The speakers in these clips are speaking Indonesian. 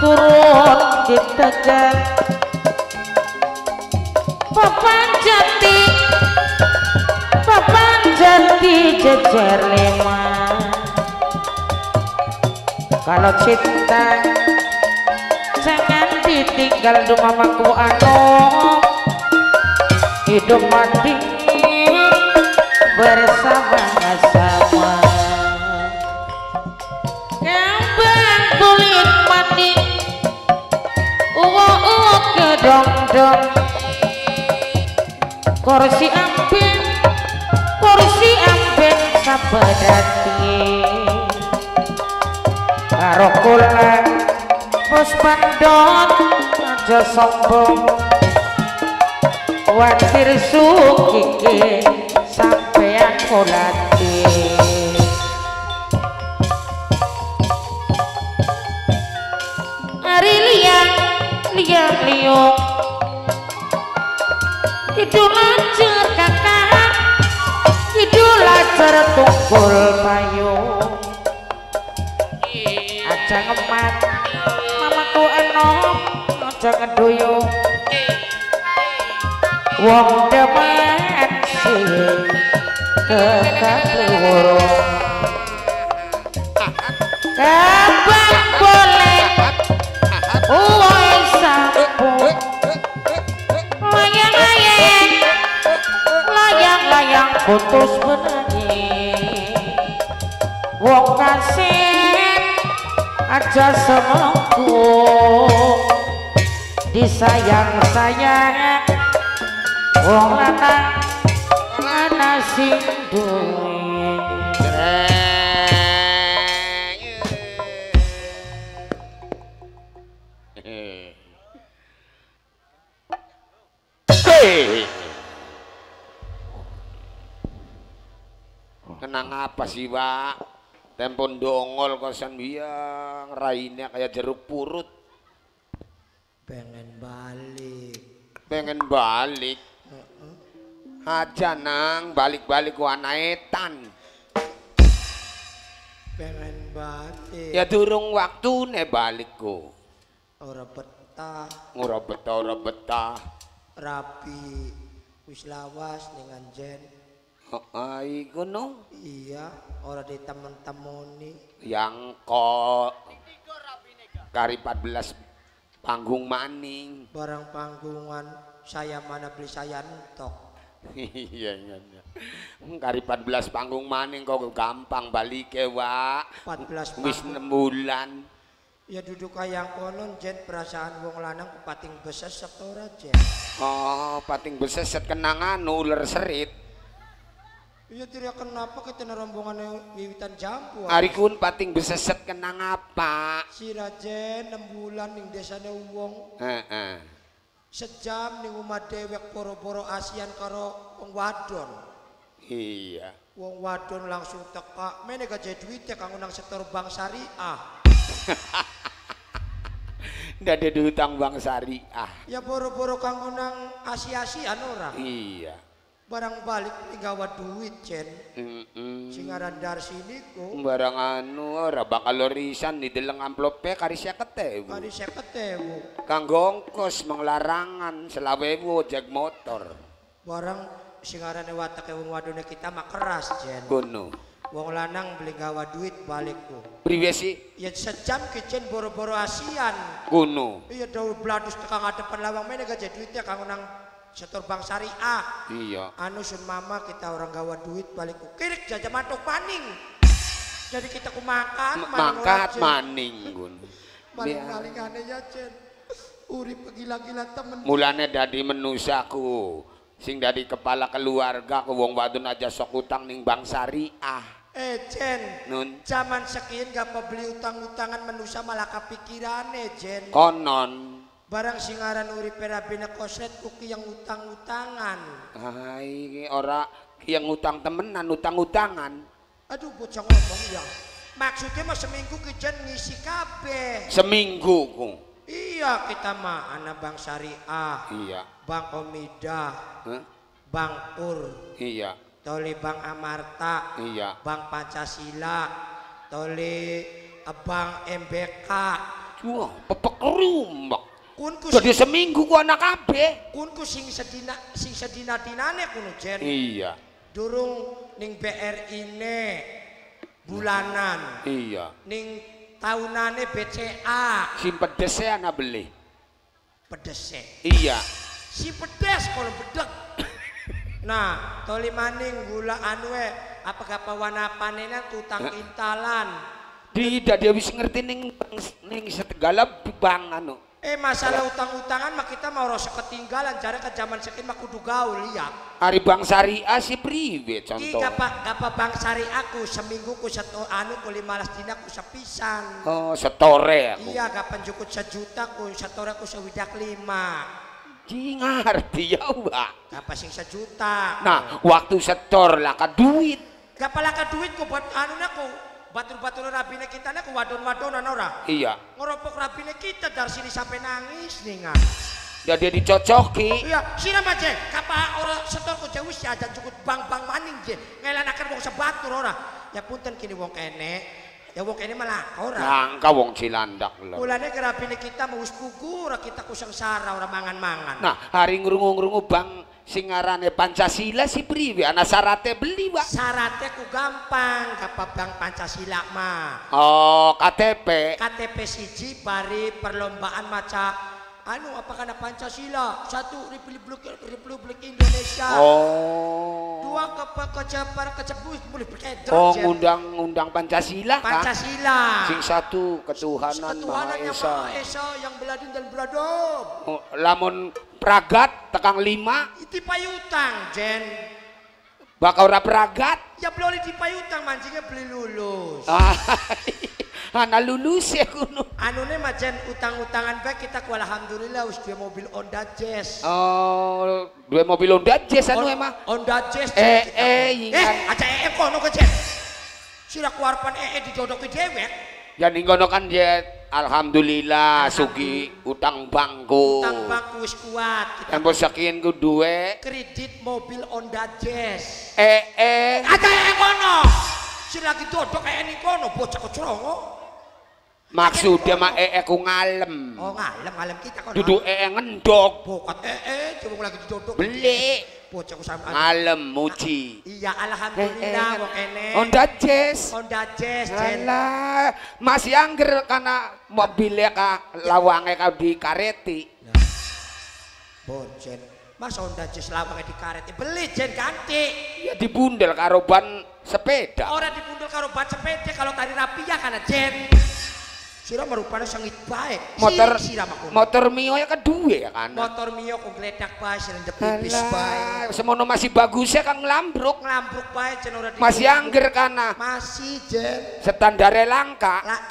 turun ditegang papan jati. Papan jati jejer lima. Kalau cinta jangan ditinggal dumamaku anom hidup mati bersama-sama kedong-dong Kursi amben Kursi amben sabadati. Karo kula Bos bandot Aja sombong. Watir sukiki Sampean kulati Ari liang liang Kidul lancar kakak. Kidul lancar tukul payo Aja ngemat. Mamaku enom Aja ngeduyo Wong demen si Kekak liwuro Kebang putus benagi Wong kasih Aja semengku Disayang-sayang. Wong lanang Ana sing Tempon dongol kosan biang rainnya kayak jeruk purut. pengen balik Pengen balik. Aja nang balik-balik ku etan. pengen balik Ya durung waktu ne balikku. ora betah Ora betah ora betah. rapi wis lawas dengan jen Iku no. iya ora di temen-temoni Yang kok kari 14 panggung maning. barang panggungan saya mana beli saya entok iya iya iya. Kari 14 panggung maning kok gampang balik ya, Wak. 14 Wis panggung 6 bulan. ya duduk kayak konon jen perasaan wong lanang pating beses sektora jen Oh, pating beseset kenangan ular serit. Iya tidak kenapa kita rombongan wiwitan jampu Hari kun pating beseset kenang apa? si Rajen 6 bulan ning desane wong Heeh. sejam ning omah dewek poro-poro asian karo wong wadon Iya. wong wadon langsung teka mene gaje duite kanggo nang sektor bank syariah Ndak ada hutang bang syariah. ya poro-poro kanggo nang asi-asian ora Iya. Barang balik gawa duit cen Mm-mm. sing aran Darsi niku Barang anu ora bakal lorisan di dalam amplop kari siya kali ketewu. seket ewu Kanggo ongkos menglarangan selawewu jag motor. barang sing arane watake wong wadone kita mah keras jen Kuno. wong lanang beli gawa duit balikku Priwe sih? ya sejam kecen boro-boro asian Kuno. iya daun bladus tekan ngadepan lawang mene gaje duitnya kanggo nang setor bank syariah Iya. anu sun mama kita orang gawa duit balik ku kirik jaja matuk maning jadi kita ku makan M- Mangkat maning gun. maling maling aneh ya cen urip gila-gila temen Mulane dadi menusaku. Sing dari kepala keluarga ke wong wadon aja sok utang ning bank syariah. eh cen Nun zaman sekian gak mau beli utang-utangan menusa malah kepikirannya jen konon. Barang singaran urip rabina kosret kuki yang utang-utangan Hai ora yang utang temenan utang-utangan. aduh bocah ngomong ya maksudnya mah seminggu kijen ngisi kabeh Seminggu ku. Iya kita mah anak bank syariah, Iya. bank Omida, Hah? bank Ur, Iya. toli bank Amarta, Iya. bank Pancasila, toli bank MBK, Wah, pepek rumek. Kunku Jadi seminggu ku anak kabeh. kunku sing sedina sing sedina dinane kuno jen. Iya, Durung ning BRI ne bulanan. iya. Ning tahunane BCA Si pedesnya anak beli. pedese. Iya. Si pedes kalau bedek. Nah, toli maning gula anu e apa kapa wana panena tutang intalan. Tidak dia bisa ngerti ning ning setegala bang anu. Eh masalah utang-utangan mah kita mau rasa ketinggalan cara ke zaman sekian mah kudu gaul ya. Hari bang syariah si priwe contoh. gapa gapa bang sari aku seminggu ku satu anu ku lima belas dina ku sepisan. Oh, setore aku. Iya kapan cukup sejuta ku satu ku sewidak lima. Ji ngerti ya, Mbak. Gapa sing sejuta. Nah, waktu setor lah ka duit. Gapa laka duit ku buat anu naku batur-batur rabine kita naku wadon-wadonan ora. Iya. Ngeropok rabine kita dari sini sampai nangis ningan. Ya dia dicocoki. Iya, sira mah Jen, kapa ora setor ku jauh sih aja cukup bang-bang maning Jen. Ngelanakan wong sebatur ora. Ya punten kini wong kene. Ya wong kene malah ora. Langka wong cilandak lah. Mulane kerapine kita mau pugu ora kita ku sengsara ora mangan-mangan. Nah, hari ngrungu-ngrungu bang singarane Pancasila si priwe ana syaratnya beli, Pak. Syaratnya ku gampang kapa bang Pancasila mah. Oh, KTP. KTP siji bari perlombaan maca anu apa karena Pancasila satu Republik Republik Indonesia Oh. dua ke kejabar kecebus boleh berkedok Oh, Jen. ngundang-undang Pancasila kan? Pancasila Sing satu ketuhanan Maha ketuhanan yang Esa. Maha Esa yang beladin dan beladom Oh, lamun pragat tekang lima, itu payutang Jen bakal ora pragat. ya boleh di payutang mancingnya beli lulus Ah, ana lulus ya kuno. anu nih mah Jen utang-utangan baik kita ku alhamdulillah us dua mobil Honda Jazz Oh, dua mobil Honda Jazz anu emang. Honda Jazz Eh, eh, eh ingat. aja eh kono ke Jen sila kuarpan eh eh didodok ke dewek Ya ngono kan dia alhamdulillah sugi utang bangku. utang bangku wis kuat kita Embo sakian ku duwe. kredit mobil Honda Jazz Eh eh aja eh kono sila lagi dodok eh ini kono bocah kecerongo maksudnya mah eh ku ngalem. oh ngalem ngalem kita kono Dudu eh eh ngendok. Bokat eh eh coba lagi didodok Beli. bocah ku sama Ngalem muji. iya alhamdulillah eh wong ene Honda Jazz. Honda Jazz Alah, masih angger karena mobilnya ka lawangnya ka di kareti. Bojen. Mas Honda Jazz lawangnya di karet. Beli jen ganti. Ya dibundel karo ban sepeda. Orang dibundel karo ban sepeda kalau tari rapi ya karena jen. Sira merupanya sengit baik. Motor sira motor Mio ya kedua ya kan. Motor mio ku gledak bae sira pipis bae. Semono masih bagusnya kan ngelambruk. Nglambruk bae jen ora. Masih angger karena Masih jen. standarnya langka. Lah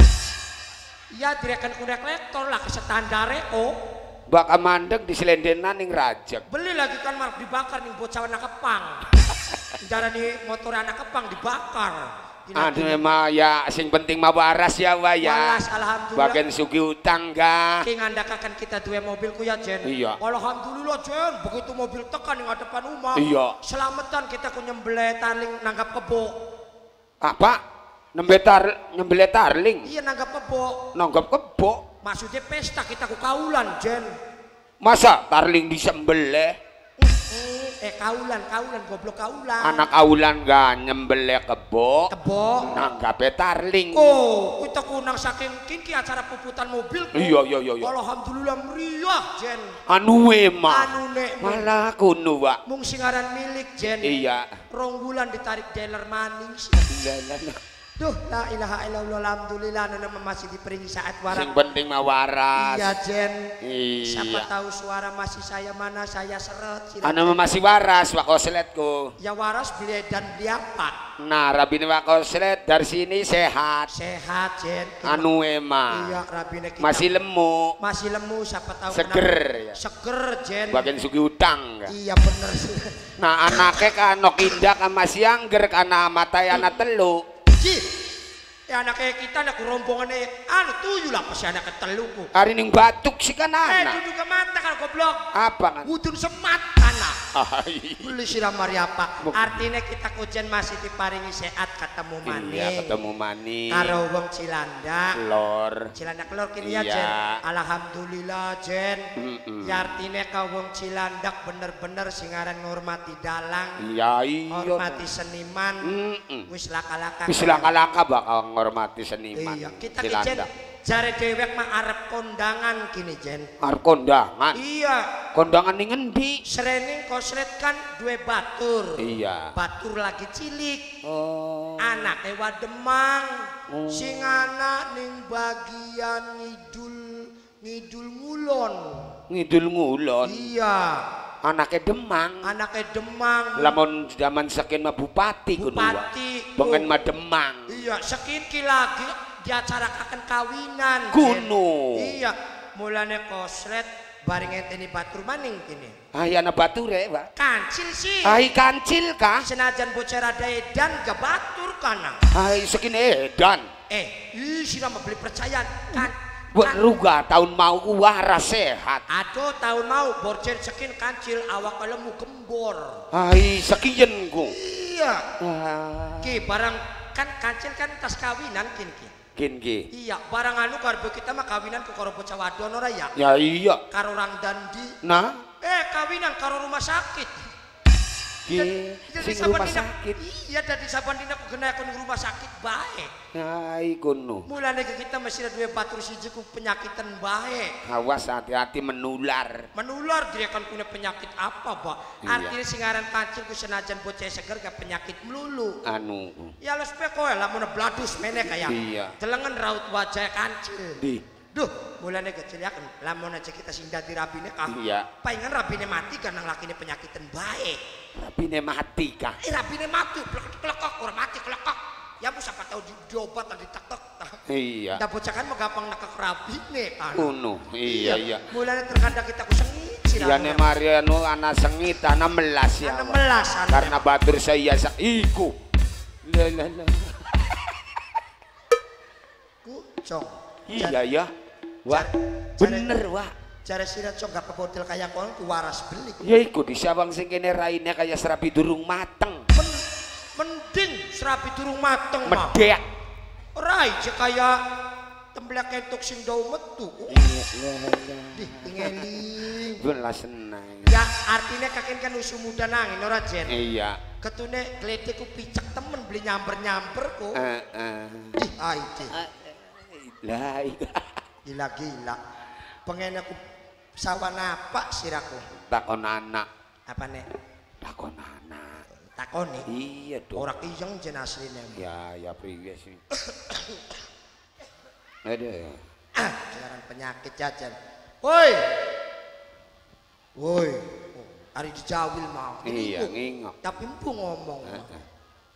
Iya direkan kuda kolektor lah ke standare oh. Baka mandek di selendenan ning rajak. Beli lagi kan mark dibakar nih bocah anak kepang. Di motor anak kepang dibakar. Aduh memang ya sing penting mah waras ya wa ya. Waras, alhamdulillah. Bagian sugi utang ga. Ki ngandakakan kita dua mobilku ya Jen. Iya. Alhamdulillah Jen, begitu mobil tekan yang depan rumah. Iya. Selamatan kita ku nyembelih tarling nanggap kebo. Apa? Nembe tar nyembelih tarling. Iya nanggap kebo. Nanggap kebo. Maksudnya pesta kita ku kaulan Jen. Masa tarling disembelih? Eh, kaulan, kaulan, goblok kaulan. Anak aulan ga nyembelih kebo. kebo. Nanggape tarling. Oh, kita kunang saking kinki acara puputan mobil. Iya iya iya iya. Alhamdulillah meriah Jen. Anu emang. Anu nek Malah kuno wa. mung singaran milik Jen. Iya. Rong bulan ditarik dealer maning. Duh, la ilaha illallah, alhamdulillah, nana masih diperingi saat Sing warak. penting mah waras. Iya, Jen. Iya. Siapa tahu suara masih saya mana, saya seret. Anu mah masih waras wa kosletku. Ya waras beli dan beli apa? Nah, rabine wa koslet dari sini sehat. Sehat, Jen. Anu Iya, emang. rabine kita. Masih lemu. masih lemu, siapa tahu. Seger, kenapa. ya. Seger, Jen. Bagian sugi utang. ga. Iya, bener sih. Nah, anaknya kan nok indah kan masih angger karena mata anak telu. Ji, Ya anaknya kita anak rombongannya anu tujuh lah pasti anak keteluku. Hari ning batuk sih kan Eh anak. itu juga mata kan goblok. Apa kan? Wudun semat anak. Beli siram mari apa? Artinya kita kujen masih diparingi sehat ketemu maning. Iya ketemu maning. Karo wong Cilandak. Lor. Cilandak lor kini ya Iya. Jen. Alhamdulillah Jen. Ya artinya kau wong Cilandak bener-bener singaran ngormati dalang, Iya iya. hormati seniman. Wis laka-laka. Wis langka-langka bakal ngormati seniman. Iya, kita ki Jen jare dewek mah arep kondangan kini Jen. Arep kondangan. Iya, Kondangan ning endi? Serening kosret kan dua batur. Iya. Batur lagi cilik. Oh. Anak ewa demang. Oh. Sing anak ning bagian ngidul ngidul ngulon. Ngidul ngulon. Iya, Anaknya Demang. anaknya demang. Lamun zaman saking mah bupati kudu. Bupati. Bengen Oh. mah Demang. Iya, sekiki lagi diacarakan kawinan. Kuno. Iya, mulane kosret bareng enteni batur maning kini. Ayana bature, Pak. Kancil sih. Ai kancil kah? Senajan bocah rada edan gak batur kana. Ai sekine edan. Eh, ih sira mau beli percayaan kan. Buat kan ruga tahun mau ku waras sehat. Aduh tahun mau borjen sekin kancil awak lemu gembor. Ai sekiyen ku. Iya. Ah, Ki barang kan kancil kan tas kawinan kin ki. kin ki. Iya, barang anu karo kita mah kawinan ku karo bocah wadon ora ya. Ya iya. Karo orang dandi. Nah, Eh, kawinan karo rumah sakit. Ki Jadi sing saban rumah sakit. Iya, dari saban dina kena akun rumah sakit baik. Ai kuno. Mulane ke kita mesti ada dua batur siji ku penyakitan baik. Awas hati-hati menular. menular dia kan punya penyakit apa pak Iya. artinya singaran kancil ku senajan bocah seger gak penyakit melulu Anu. ya lo spek kowe lah mau bladus mene kayak Iya. telengan raut wajah kancil Di. duh mulane kecil kan lamun aja kita singgah di rabine kah Iya. palingan rabine mati kan nang lakine penyakitan baik Rapine mati kah? eh rabine mati klekok orang mati klekok ya bu siapa tahu di, diobat atau ditekek Iya. Dah bocah kan mau gampang nekek rabine kan Kuno. Iya iya. mulane terkadang kita ku sengit sih Ya ne Mariano ana sengit ana melas ya. Ana Wak. melas. Karena batur saya iku. La la la. Kucong. Iya ya. Wah, bener wah. Cara sira cok gak kebotel kayak kon ku waras beli. Ya iku di Sawang sing kene raine kaya serabi durung mateng. Men, mending serapi durung mateng mah. Medek. Rai cek kaya temblek entuk sing dau metu. Oh, Iya, Dih, tingeling. Belas senang. Ya artinya kakek kan usu muda nangin ora jen. Iya. Ketune gledek ku picek temen beli nyamper-nyamper ku. Eh eh. Dih, ai dih. Lah iya. Gila-gila. Pengen aku sawan apa siraku? Takon anak. Apa nek? Takon anak. Takoni. Iya dong. Ora kiyeng jen asline. Ya ya priwe sih. Aduh. Ah, siaran penyakit jajan. Woi. Woi. Hari dijawil mau. Iya, ngingok. Tapi empu ngomong. Heeh.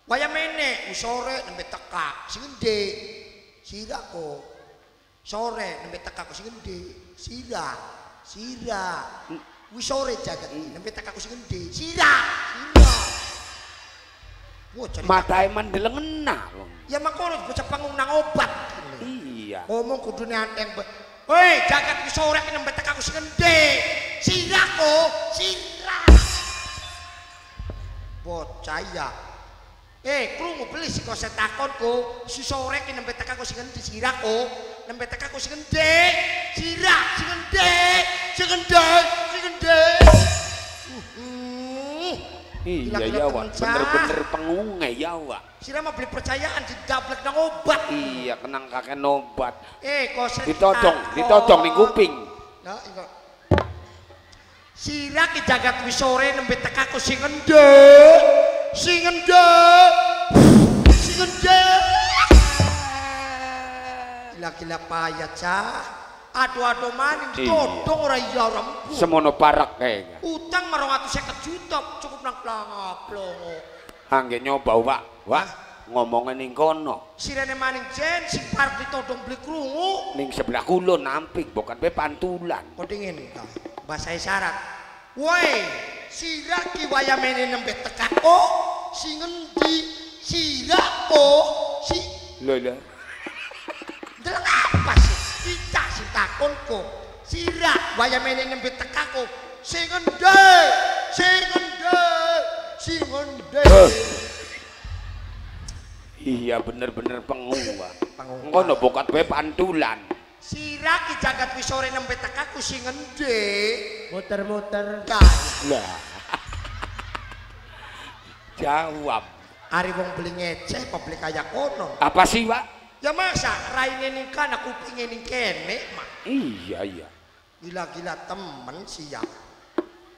Waya mene, wis sore nembe teka, sing gede. Sira kok. Sore nembe teka sing gede. Sira. Sira. Wis sore jagat nembe teka ku sing gede. Sira. Sira. Wah, cari Matae mandel ngena loh. Ya makono bocah pangung nang obat. Iya. ngomong kudu enteng be Hei, jagat ki sore nembe tekaku sing gede. Sirah kok, sirah. Bocah ya. Eh, krungu beli sing kok takonku, si sore ki nembe tekaku sing gede sirah kok, nembe tekaku sing gede. Sirah sing gede, sing gede, sing gede. Uh, Iya ya wak. Bener-bener pengunge ya wak. Sirah mah beli percayaan didablek nang obat. Iya kenang kakek nobat. Eh, kok sering Ditodong, ditodong ning kuping. Nah, ingat. Sira ki jagat wis sore nembe tekaku sing ngendhe. Sing ngendhe. Gila-gila payah cah. Aduh-aduh maning Iya. ditodong ora iya ora empu. Semono parak kayaknya. Utang marang 250 juta cukup nang plongo-plongo. Angge nyoba wak. Wak ngomongin ning kono. Sirene maning jen sing parek ditodong beli krungu. Ning sebelah kulon nampik bukan be pantulan. Kok dingin ta? Bahasa isyarat. Woi, sira ki waya mene nembe tekako, si ngendi? Sira ko, si Lho sing takonku. Sira waya meneh nembe tekaku. Sing ngendhe, sing ngendhe, sing ngendhe. Iya bener-bener. Penguwa. Ngono bokat bae pantulan. Sira ki jagat wisore nembe tekaku sing ngendhe. Muter-muter. Kan Lah. Jawab. Ari wong beli ngeceh apa beli kaya kono. Apa sih, Pak? Ya masa raine ning kana kupinge ning kene mah. Iya, iya. Gila-gila temen siap.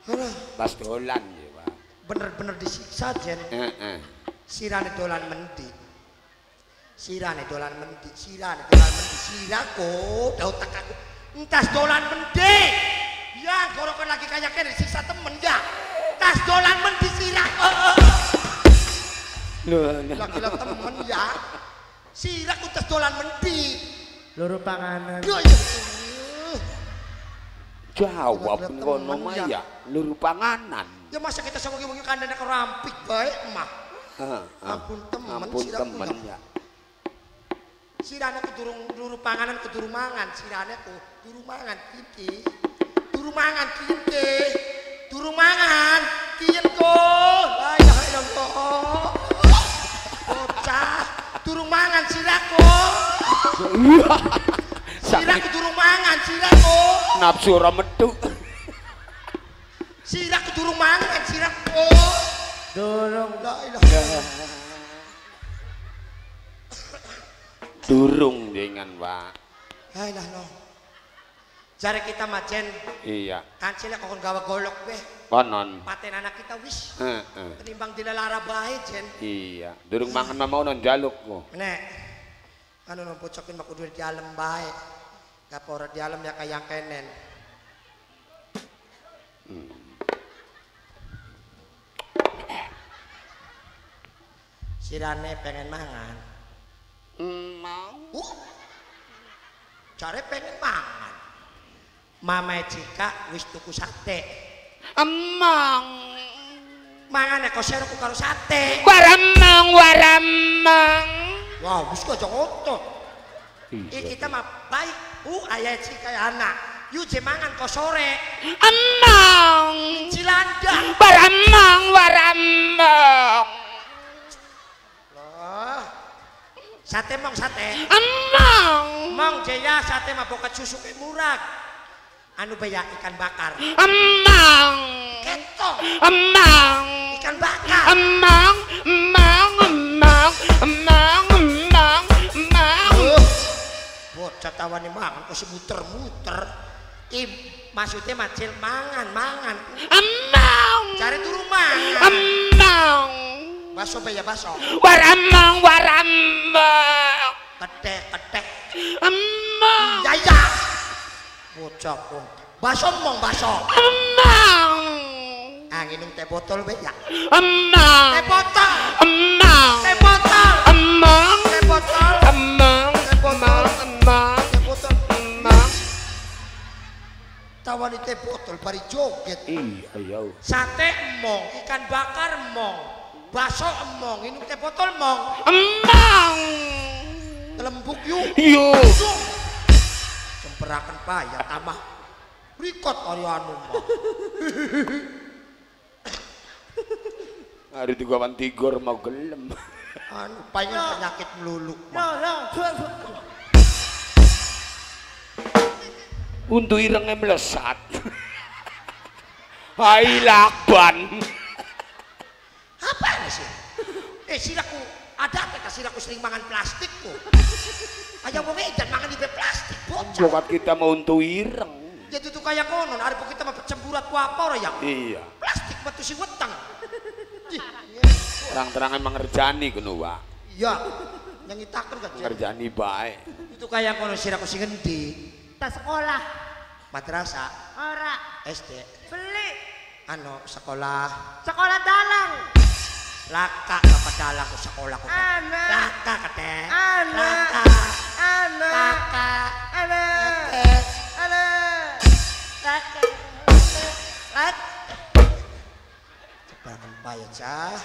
Alah, Pas dolan ya, Pak. bener-bener disiksa jen. Heeh. Sirane dolan mendi. Sirane dolan mendi, sirane dolan mendi, sirako daud tekaku. Entas dolan mendi. Ya, gorokan lagi kayak kene siksa temen ya. Tas dolan mendi sirako. Loh, Gila-gila temen ya. Siraku tas dolan mendi. Luru panganan. Yo yo. jawab ngono mah ya. ya. Luru panganan. Ya masa kita sama wengi kandana kerampik baik mah. Heeh. Ampun temen, Ampun temen ya. ya. Sirane kudurung duru panganan kuduru mangan, sirane ku duru mangan kiki. Duru mangan kiki. Duru mangan kiyen ko. La ilaha illallah. Bocah, duru mangan sirako. Siraku duru mangan sirako. Nafsu ora metu. Siraku duru mangan sirako. Durung. La ilaha illallah. Durung dengan, Pak. La ilaha illallah. Jare kita macen Iya. kancilnya kokon gawa golok beh. Konon. Paten anak kita wis. Heeh. Tenimbang dilalara bae jen. Iya. Durung mangan mah mau non jaluk kok. Nek. Anu nang pocokin maku di alam bae. Kapora di alam ya kaya kenen. Sirane pengen mangan. Mau. Uh. Care pengen mangan. Mama Cika wis tuku sate. Emang. Mangan kok seru ku karo sate. Waramang, waramang. Wah, wis kok otot. Iya. Iki kita mah baik. Uh, ayah Cika ya anak. Yu je mangan kok sore. Emang. Cilanda. Waramang, waramang. Loh. Sate mong sate. Emang. Mong jaya sate mah bokat susu murah. Anu baya ikan bakar. Emang. Kentong Emang. ikan bakar. Emang, emang, emang, emang, emang, emang. Uh, bocah tawani mangan kok si. I maksudnya macil mangan, mangan. Emang. Cari turu mangan. Emang. Baso baya baso. Waramang, waramang. Ketek, ketek. Emang. Ya ya. Bocah kok. Baso mong baso. Emang. Angin teh botol be ya. Teh Emang. botol. Emang. Teh botol. Emang. Teh botol. Emang. Emang. Emang. Teh botol. Emang. Tawani teh botol bari joget. Iya, iya. Sate emong, ikan bakar emong, baso emong, minum teh botol emong, Emang. lembuk yuk. Yo. Yuk. Cemperakan payah tamah. Rikot ari anu mah. Hari tiga tigor mau gelem. Anu pengen penyakit melulu mah. Untuk irengnya melesat. Hai lakban. Apa ini sih? Eh siraku ada apa siraku sering mangan plastik kok. Ayo wong edan mangan di plastik bocah. Bokat kita mau untuk ireng. Ya tuh kayak konon, hari kita mah cemburat ku apa ora ya? Iya. Plastik batu si weteng. Ih, Terang-terang emang ngerjani kuno wa. Iya, yang itakan kan? Ngerjani baik. Itu kayak konon siraku sing ngendi? Tas sekolah. Madrasah, Ora. SD, Beli. ano sekolah Sekolah dalang. Laka apa dalang ko sekolah ko Anak. laka kate Anak. laka Anak. laka Anak. kate Anak. laka laka Cepakan bayar cah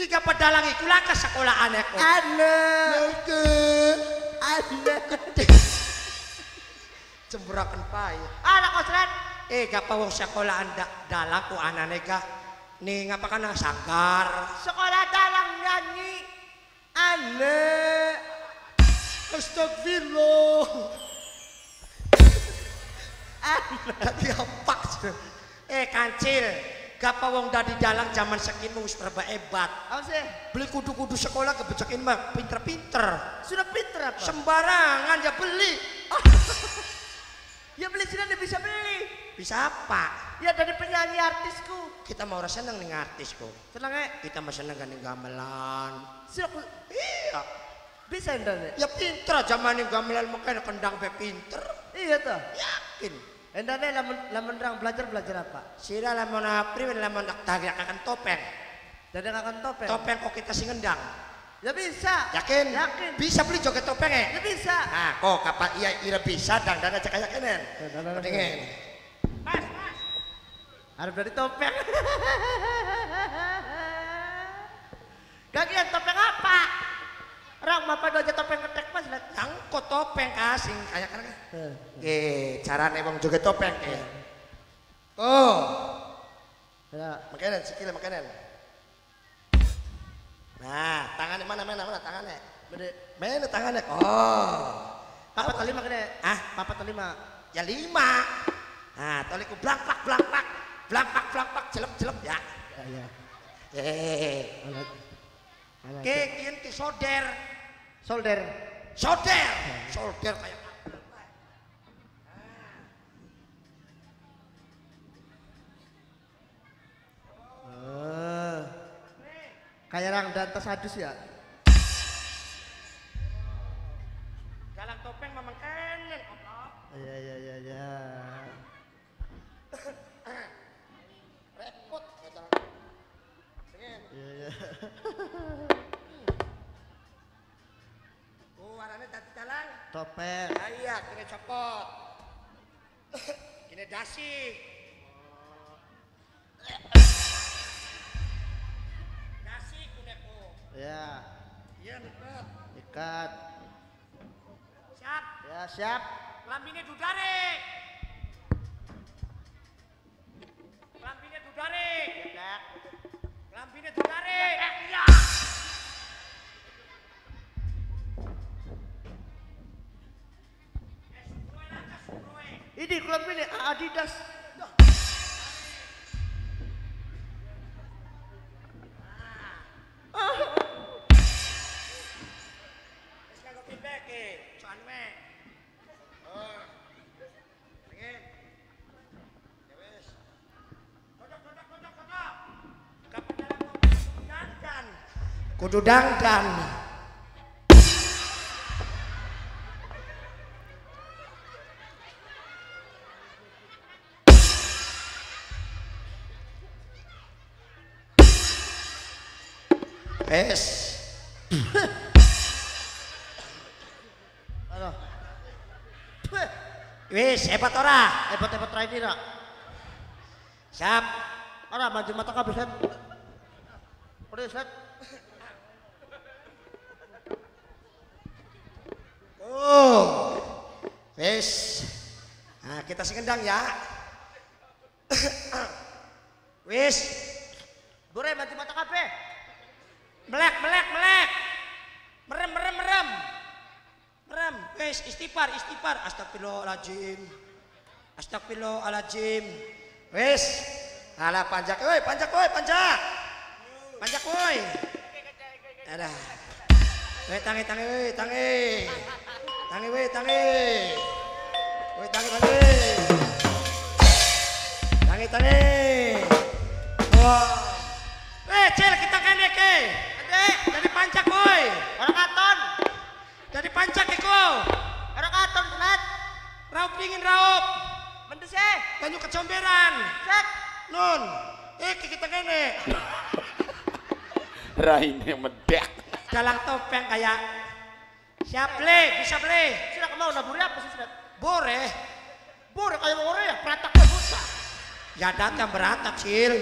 Ika padalang iku laka sekolah anakku Anak. Laka Ane. Cemburakan pae. Anak kosret. Eh, gapa wong sekolahan da dalang ku anane ga. Nih ngapa kana sanggar. Sekolah dalang nyanyi. Ane. Astagfirullah. Dadi apa? Eh, kancil. Gapa wong dadi dalang zaman sekinu serba hebat. Apa sih? Beli kudu-kudu sekolah kebecakin mah pinter-pinter. Sudah pinter apa? Sembarangan ya beli. Ya beli dia bisa beli. Bisa apa? Ya dari penyanyi artisku. Kita mau rasa seneng nih artis kok. Tenang ya. Kita mah seneng nih gamelan. Aku Iya. bisa endan Ya pinter zaman ini gamelan makanya kendang be pinter. Iya toh. Yakin. Endan lamun lamun orang belajar belajar apa? Sira lamun apri lamun nak tagyak akan topeng. Jadi akan topeng. Topeng kok kita sing ngendang. Ya bisa. Yakin? Yakin. Bisa beli joget topeng eh? Ya bisa. Nah, kok kapan iya ira bisa dan dan aja kayak kenen. dan- Harus dari topeng. Kagian topeng apa? Orang apa aja topeng ketek mas lihat. Yang kok topeng kasing kayak kan. Eh, carane wong joget topeng eh. Oh, Ya. makanan sikile makanan. Nah, tangannya mana mana mana tangannya? Mana tangannya? Oh. Papa telima kene. Ah, Papa telima. ya lima. Nah, toliku blak blak blak blak. Blak blak blak blak jelek jelek ya. Ya ya. Eh, ke kian ki soder. Solder. Soder. Soder kayak Oh. Kayak orang dantas hadus ya. galang topeng memang kenen. Iya iya iya iya. Oh, warnanya tadi talang. Topeng. Ah, iya, kena copot. Kena dasi. Dasi kuneko. Ya. Iya, betul. Ikat. Siap. Ya siap. Lambine dudare. Lambine dudare. Lambine dudare. Iya. Ini klub ini Adidas. Kudu dandan. Wes. Ano? Wis hebat ora? Hebat hebat try ini nak. Siap. Ora maju mata set. Udah set. Oh. Wes. Nah, kita sing kendang ya. Wis. Bure maju mata kabel. Melek, melek, melek. Merem, merem, merem. Merem. Wis, istighfar, istighfar. Astagfirullahaladzim. Astagfirullahaladzim. Wis. Alah panjak, woi, panjak, woi, panjak. Panjak, woi. Ada. Woi, tangi, tangi, woi, tangi. Tangi, woi, tangi. Woi, tangi, tangi. Tangi, tangi. Wah. Eh, cel kita kene ke. Adek, jadi pancak boy. Orang katon. Jadi pancak eko. Orang katon set. Raup dingin raup. Mendes eh. Banyu kecomberan. Set. Nun. Eh, kita kene. Raine medek. Dalang topeng kayak siap beli, bisa beli. Sudah kemau naburi apa sih set? Boleh. Bure kayak mau ya peratak ke buta. Ya datang beratap cil.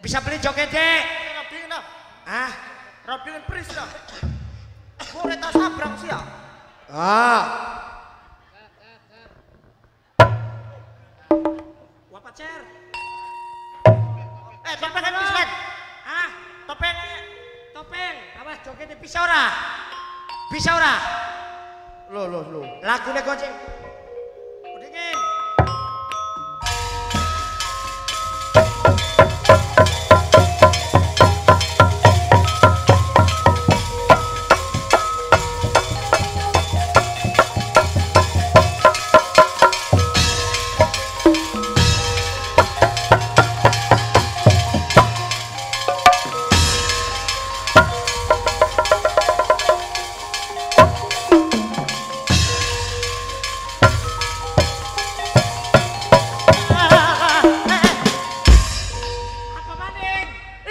Bisa beli joget dah. Ah, Rob dingin pris dah. Bure tak sabrang sih ya. Ah. Wah pacar. Eh, topeng kan bisa kan? Ah, Topeng. topeng. Awas jogetnya bisa ora? Bisa ora? Lo, lo, lo. Lagunya goceng.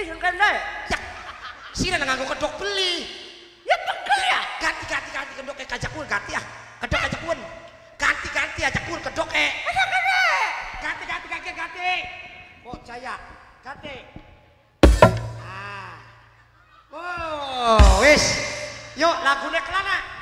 Ih, yang kena. Ya, sira nganggo kedok beli. Ya pegel ya. Ganti ganti ganti kedok e kajak kuwen ganti ah. Kedok kajak kuwen. Ganti ganti aja kuwen kedok e. Ganti ganti ganti ganti. Oh, jaya. Ganti. Ah. Oh, wis. Yuk lagune kelana.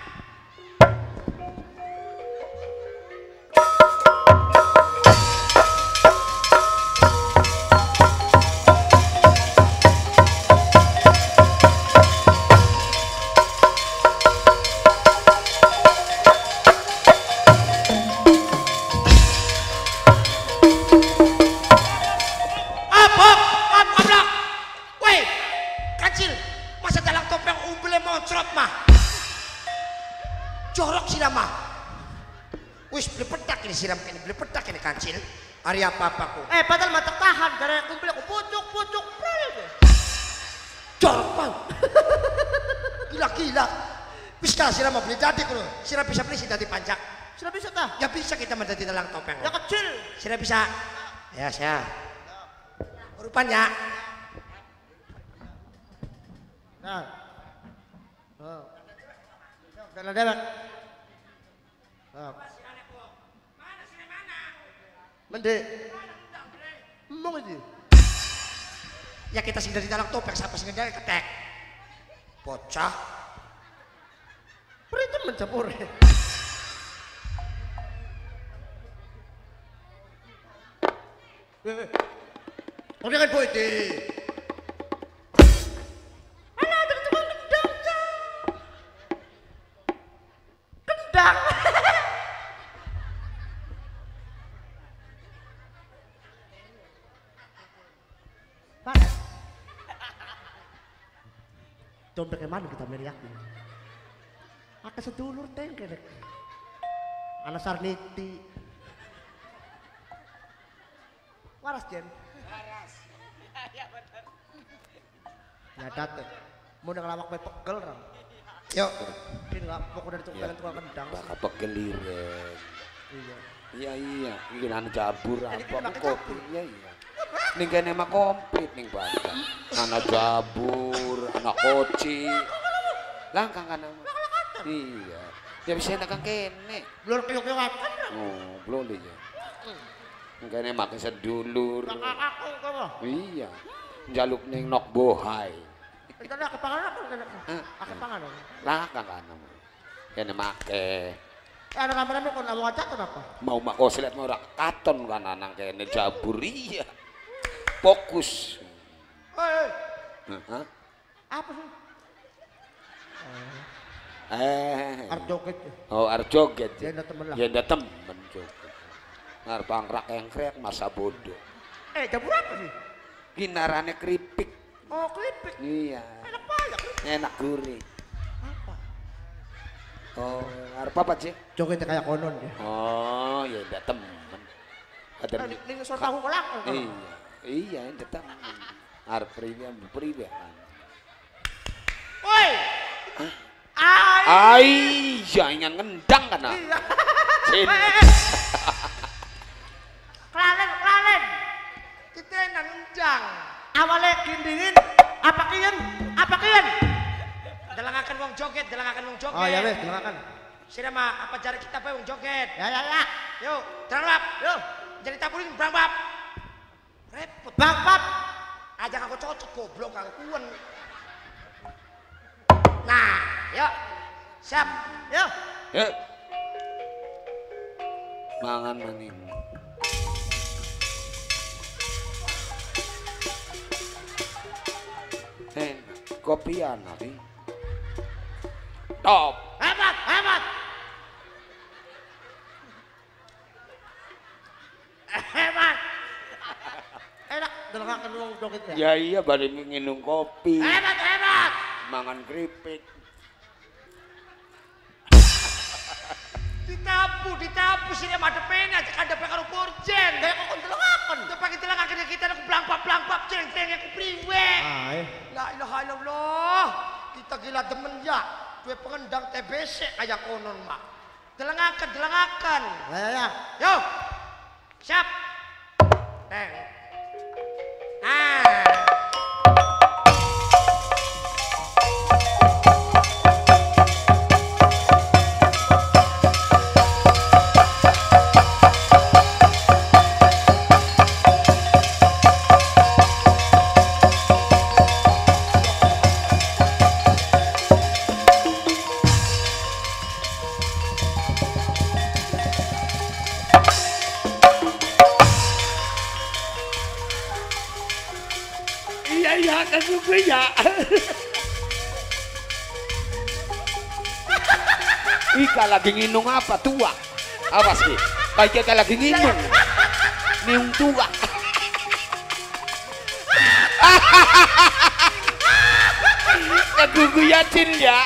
Dalam topeng. Ya kecil. Siram bisa. Ya saya. Rupanya Nah. Oh. Dan ada. Oh. Mende. Aja. ya kita sing dari dalam topeng siapa sing dari ketek. Bocah. Peri itu kan boy di. Mana ada tukang kendang, Cang? Kendang. Pak. Dompet ke mana kita ini? Aka sedulur teng kene. Ana Sarniti. Waras Jen. Ya dateng. Mau ngelawak bae pegel ram. Yuk. Ini nggak pokok dari tukang tukang kendang. Bakal pegeliren. Iya. Iya iya, iki nang jabur apa kopi. Iya iya. Ning kene mah komplit ning Bandung. Ana jabur, ana koci. Lah kang kana. mah. Iya. Ya bisa nak kene. Belum kuyuk-kuyukan kan? Oh, belum dia. Kene makin sedulur. Aku kamu. Iya. Jaluk ning nok bohai. Ada kepangan apa kan? Hah? Kepangan dong. Lah kang kana. mah. Kene make. Eh ada kameramen kok mau ngajak kenapa? mau mak koslet mau ora katon kan anang kene jabur iya fokus Eh, Hah? apa sih? eh Arep joget. oh arep joget Ya temen lah. ya temen joget ngarep angkrak engkrek masa bodoh Eh, jam berapa sih? ginarane keripik Oh, klipik. iya Enak banget. enak gurih Apa? oh ngarep apa sih Jogetnya kayak konon ya. oh ya ndak temen ada Ini ini soal tahu kolak. iya iya ndak temen arep priwe priwe Woi. Ai. ai jangan ngendang kan ah. Iya. Awalnya gindingin, apa kian? Apa kian? Delangakan wong joget, delangakan wong joget. Oh ya wes. Sira mah apa cara kita bae wong joget. Ya ya ya. Yuk, terangap. Yuk, Jadi taburin brambap. Repot. Bang Pap. Aja aku cocok goblok aku kuwen. Nah, yuk. Siap. Yuk. Eh. Mangan maning. Kopi anak nih. Top. Hebat, hebat. Hebat. Enak, delakakan wong joget ya. Ya iya bari minum kopi, Hebat, hebat. mangan keripik. Ditapu, ditapu sini ada pena, cek ada karo porjen. Kayak kok delakakan. Itu pakai telangan kena kita aku belangpap belangpap ceng ceng aku priwe. Ay. La ilaha illallah. Kita gila demen ya. Dua pengendang TBC kayak konon mak. Delengakan, delengakan. Ya, ya. Yo, siap. Teng. Ah. Lagi nginung apa tua? Apa sih? Kayak kita lagi nginung. Nginung tua. Keguguyatin ya.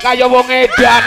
Kayak wong edan.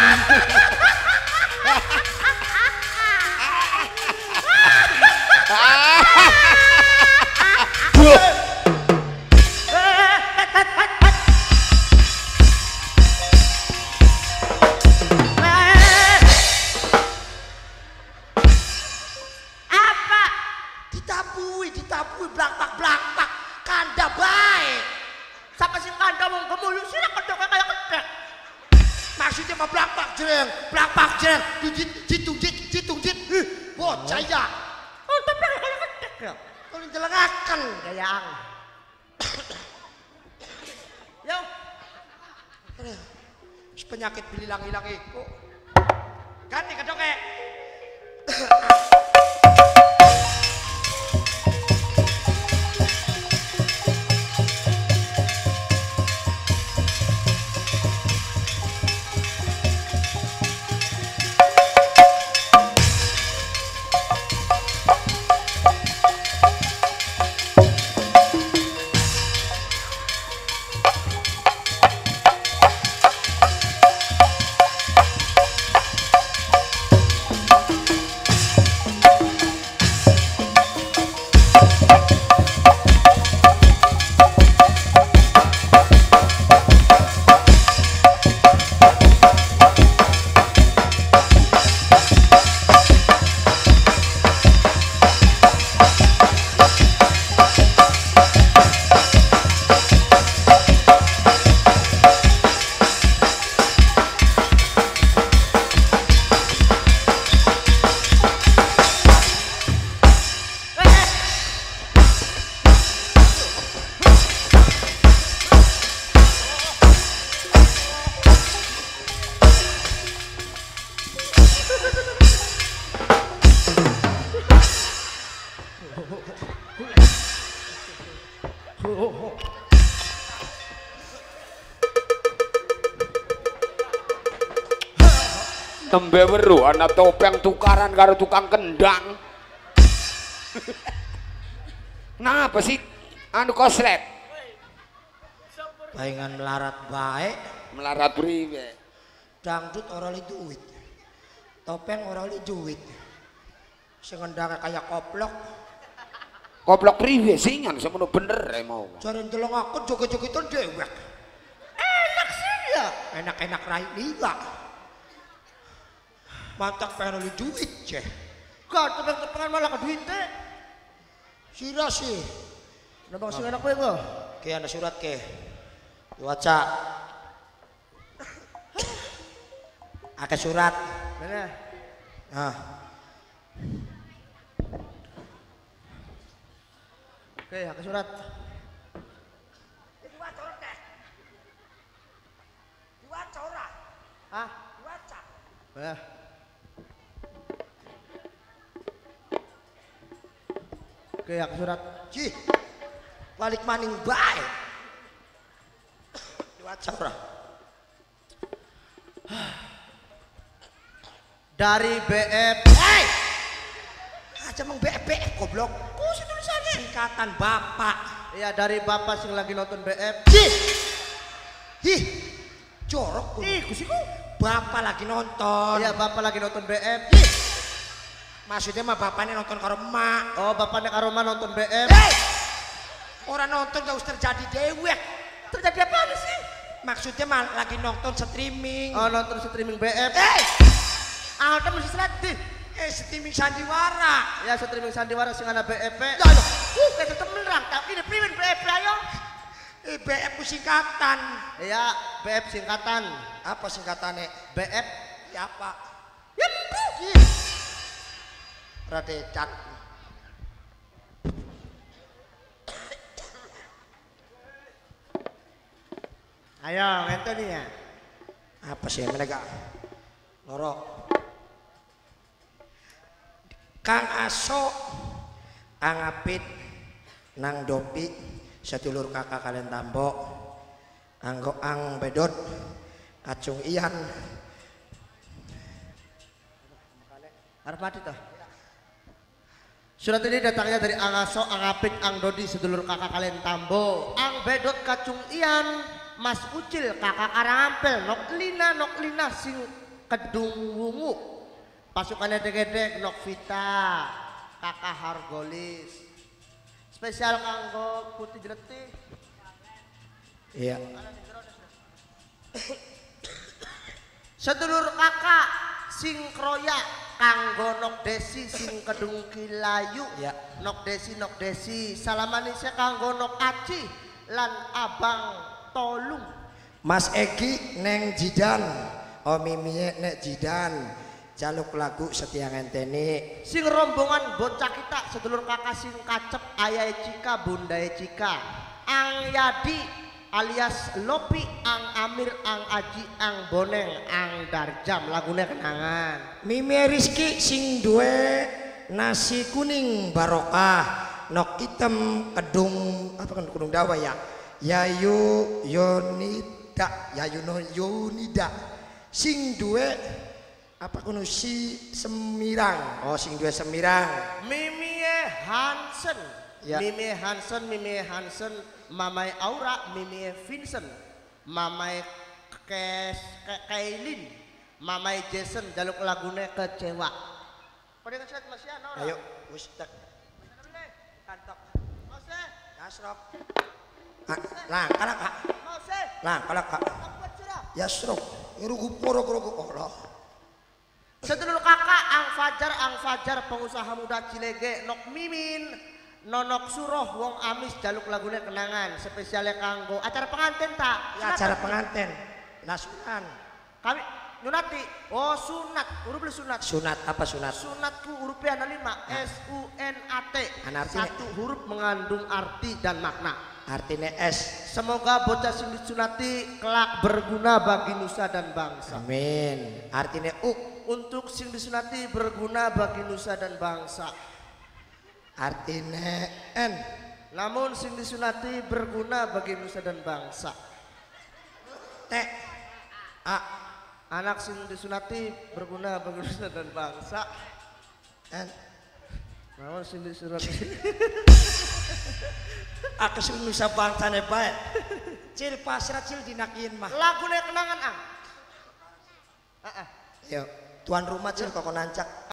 Ana topeng tukaran karo tukang kendang. Kenapa sih? Anu koslet. Palingan melarat baik. Melarat priwe. Dangdut orang li duit. Topeng orang li duit. Sing ngendang kayak koplok. Koplok priwe singan semono bener e mau. Jare ndelok aku joget-jogetan dewek. enak sih ya. Enak-enak rai lila. Mantap pengen li duit ceh. Kau tepeng-tepengan malah ke duit teh. Sira sih. Nabang sing anak kowe ngo. Ke ada surat ke. Waca. Ake surat. Mana? Nah, Oke, aku surat. Diwaca ora? Hah? Diwaca. Ya. Oke, aku surat. Ji. Balik maning bae. Diwaca ora? Dari BF. Hei! Aja meng BF goblok. Ku sih tulisannya singkatan Bapak. Iya, dari Bapak sing lagi nonton BF. Ji. Ih. Jorok ku. Ih, kusiku. Bapak lagi nonton. Iya, Bapak lagi nonton BF. Ih. Maksudnya mah bapaknya nonton karo emak. Oh, Bapaknya Karoma nonton BF. Hei! Orang nonton gak usah terjadi dewek. Terjadi apa sih? Maksudnya mah lagi nonton streaming. Oh, nonton streaming. Eh, Ah, udah mesti selatih. eh streaming sandiwara. Ya, streaming sandiwara sing ana BF. Lah, loh. Uh, kayak tetep menerang. Tapi ini primen BF ayo. Eh, ku singkatan. Iya, BF singkatan. Apa singkatannya? BF Ya apa? Yembu. Radecat. Ayo, ngento nih ya. Apa sih mereka? Loro. Kang Aso Angapit Nang Dopi sedulur kakak kalian tambok Anggo Ang Bedot Kacung Ian Arep mati toh. Surat ini datangnya dari Angaso, Angapit, Ang Dodi, sedulur kakak kalian Tambo, Ang Bedot, Kacung Ian, Mas Ucil, kakak Karampel, Nok Lina, Nok Lina, sing Kedung Wungu, pasukannya Degedek, Nok Vita, kakak Hargolis, spesial kanggo putih jeleti. Iya. Sedulur kakak sing kroya kanggo nok desi sing kedung kilayu. Ya. nok desi nok desi. Salamanise kanggo nok aci lan abang tolung. Mas Egi Neng Jidan. Omi Mie Nek Jidan. Jaluk lagu setia ngenteni. Sing rombongan bocah kita sedulur kakak sing kacep ayah cika bunda cika ang yadi alias lopi ang amir ang aji ang boneng ang darjam. Lagunya kenangan. Mimi Rizky sing duwe nasi kuning barokah nok hitam kedung apa kan kedung dawa ya? Yayu Yonida Yayu no Yonida. Sing duwe apa kuno si Semirang. Oh sing duwe Semirang. Mimie Hansen. Ya. Mimie Hansen, Mimie Hansen, Mamai Aura, Mimie Vincent, Mamai Kes Ke- Kailin, Mamai Jason jaluk lagune kecewa. Pada ngeset Mas ya, Nora. ayo wis tek. Kantok. Mose, Yasrok. Ah, lang kalak kak. Mose, lang kalak kak? Yasrok. Irugup moro koro Allah. Sedulur kakak Ang Fajar, Ang Fajar pengusaha muda Cilege, Nok Mimin, Nonok Suroh, Wong Amis jaluk lagune kenangan, spesialnya kanggo acara pengantin tak? ya acara pengantin nasunan Kami nyunati. Oh sunat, huruf beli sunat. sunat apa sunat Sunatku hurufnya ada lima. S U N A T. An artinya? Satu huruf mengandung arti dan makna. artinya S Semoga bocah sing disunati kelak berguna bagi nusa dan bangsa. Amin. Artinya U. Untuk sing disunati berguna bagi nusa dan bangsa. Artinya N. Namun sing disunati berguna bagi nusa dan bangsa. T. A. Anak sing disunati berguna bagi nusa dan bangsa. N. Namun sing disunati Aku sing nusa bangsane bae. Cil pasrah cil dinakin mah. lagunya kenangan ang. Ah, ah. Yo, tuan rumah cil kok nancak.